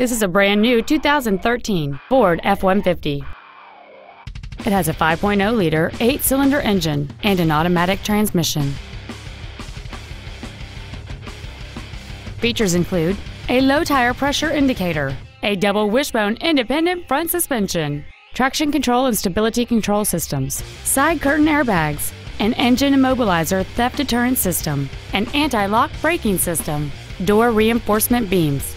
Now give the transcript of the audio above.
This is a brand new 2013 Ford F-150. It has a 5.0-liter, eight-cylinder engine and an automatic transmission. Features include a low tire pressure indicator, a double wishbone independent front suspension, traction control and stability control systems, side curtain airbags, an engine immobilizer theft deterrent system, an anti-lock braking system, door reinforcement beams.